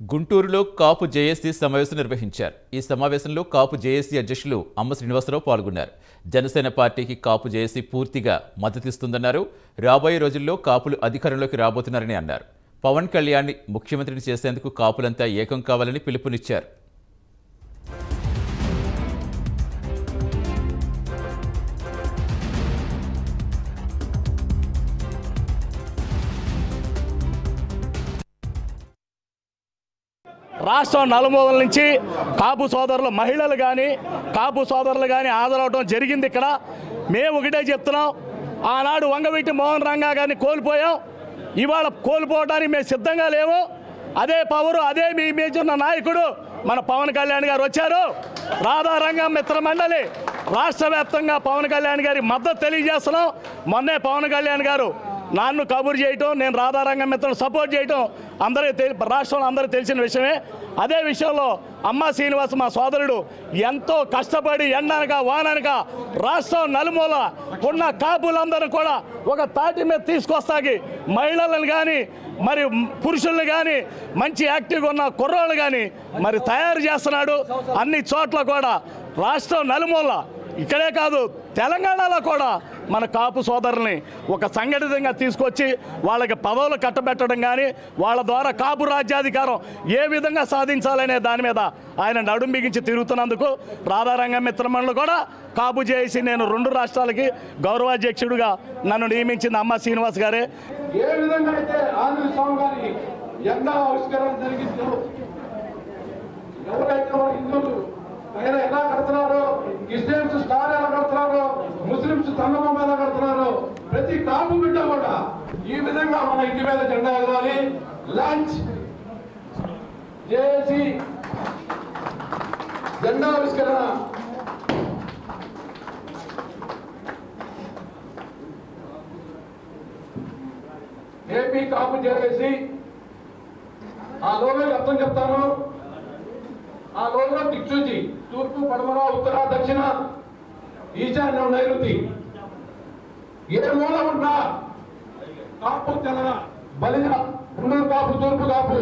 గుంటూరులో కాపు జేఏసీ సమావేశం నిర్వహించారు. ఈ సమావేశంలో కాపు జేఏసీ అధ్యక్షులు అమ్మ శ్రీనివాసరావు పాల్గొన్నారు. జనసేన పార్టీకి కాపు జేఏసీ పూర్తిగా మద్దతిస్తుందన్నారు. రాబోయే రోజుల్లో కాపులు అధికారంలోకి రాబోతున్నారని అన్నారు. పవన్ కళ్యాణ్ ముఖ్యమంత్రిని చేసేందుకు కాపులంతా ఏకం కావాలని పిలుపునిచ్చారు. రాష్ట్రం నలుమూలల నుంచి కాపు సోదరులు మహిళలు కానీ కాపు సోదరులు కానీ హాజరవడం జరిగింది ఇక్కడ. మేము ఒకటే చెప్తున్నాం ఆనాడు వంగవీటి మోహన్ రంగా గారిని కోల్పోయాం. ఇవాళ కోల్పోవడానికి మేము సిద్ధంగా లేవు అదే పవరు అదే మీ మీచున్న నాయకుడు మన పవన్ కళ్యాణ్ గారు వచ్చారు. రాధారంగం మిత్ర మండలి రాష్ట్ర వ్యాప్తంగా పవన్ కళ్యాణ్ గారి మద్దతు తెలియజేస్తున్నాం. మొన్నే పవన్ కళ్యాణ్ గారు నాన్ను కబురు చేయటం నేను రాధారంగం మిత్రను సపోర్ట్ చేయటం అందరికీ తెలి రాష్ట్రంలో అందరికీ తెలిసిన విషయమే. అదే విషయంలో అమ్మ శ్రీనివాస్ మా సోదరుడు ఎంతో కష్టపడి ఎండనక వాననక రాష్ట్రం నలుమూల ఉన్న కాపులందరూ కూడా ఒక తాటి మీద తీసుకొస్తాకి మహిళలను కానీ మరి పురుషుల్ని కానీ మంచి యాక్టివ్గా ఉన్న కుర్రోళ్ళు కానీ మరి తయారు చేస్తున్నాడు. అన్ని చోట్ల కూడా రాష్ట్రం నలుమూల ఇక్కడే కాదు తెలంగాణలో కూడా మన కాపు సోదరుల్ని ఒక సంఘటితంగా తీసుకొచ్చి వాళ్ళకి పదవులు కట్టబెట్టడం కానీ వాళ్ళ ద్వారా కాపు రాజ్యాధికారం ఏ విధంగా సాధించాలనే దాని మీద ఆయన నడుం బిగించి తిరుగుతున్నందుకు రాధారంగ మిత్రమణులు కూడా కాపు చేసి నేను రెండు రాష్ట్రాలకి గౌరవాధ్యక్షుడిగా నన్ను నియమించింది అమ్మ శ్రీనివాస్ గారే. ఏ విధంగా అయితే ఆంజనేయ స్వామి గారి ఆవిష్కరణ జరిగిందో ఎవరైతే మన హిందువులు ఆయన ఎలా కడుతున్నారో క్రిస్టియన్స్ స్టార్ ఎలా కడుతున్నారు ముస్లింస్ తంగమం ఎలా కడుతున్నారు. ప్రతి కాపు బిడ్డ కూడా ఈ విధంగా మన ఇంటి మీద జెండా ఎగరాలి. లంచ్. చేసి జెండా ఆవిష్కరణ. ఏపీ కాపు చేసి ఆ లోగో అర్థం చెప్తాను. ఆ లోగో దిక్సూచి తూర్పు పడమర ఉత్తర దక్షిణ ఈశాన్యం నైరుతి. ఏ మూల ఉన్నా కాపు తెల బలిన ఉండూరు కాపు తూర్పు కాపు.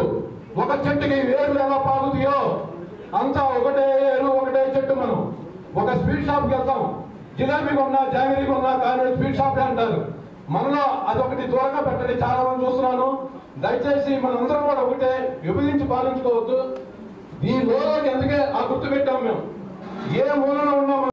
ఒక చెట్టుకి వేరు ఎలా పాకుతాయో అంతా ఒకటే ఏరు ఒకటే చెట్టు మనం. ఒక స్వీట్ షాప్కి వెళ్తాం. జిలేబీ కొన్నా జాగిరీ కొన్నా కానీ స్వీట్ షాప్ అంటారు. మనలో అదొకటి దూరంగా పెట్టండి. చాలా మంది చూస్తున్నాను. దయచేసి మనందరం కూడా ఒకటే విభజించి పాలించుకోవద్దు. ఈ మూలానికి అందుకే ఆ గుర్తు పెట్టాం మేము. ఏ మూలన ఉన్నాం